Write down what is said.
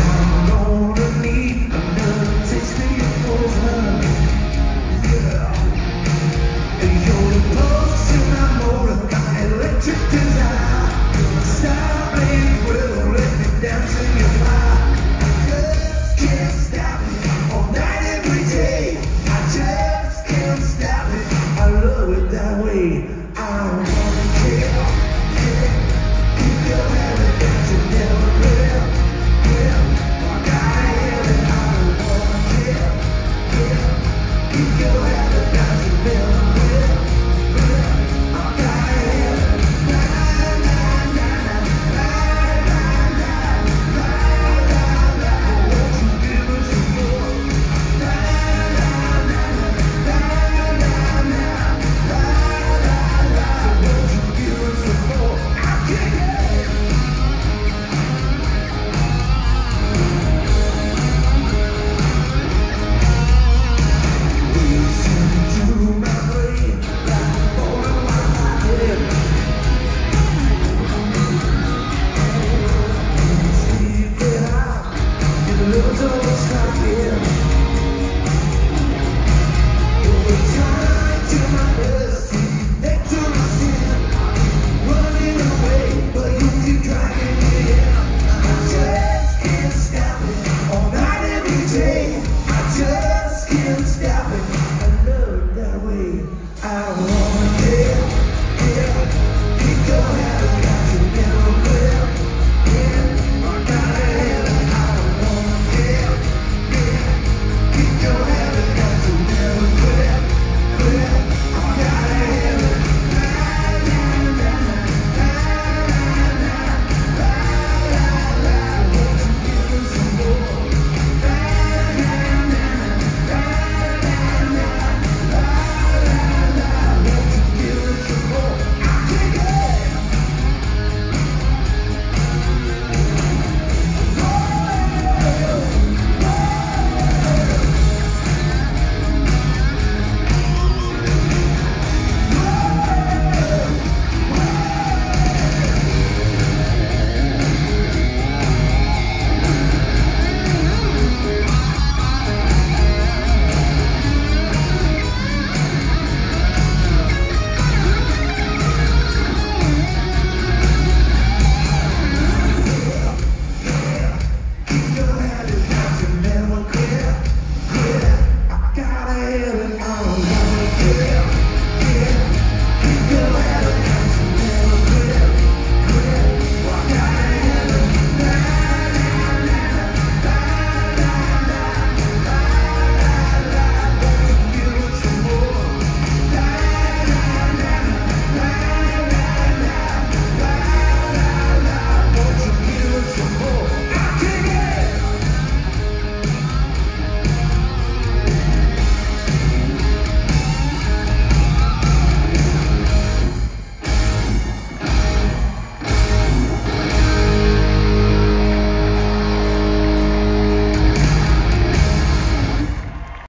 I just can't stop it. I just can't stop, I love it that way. stop here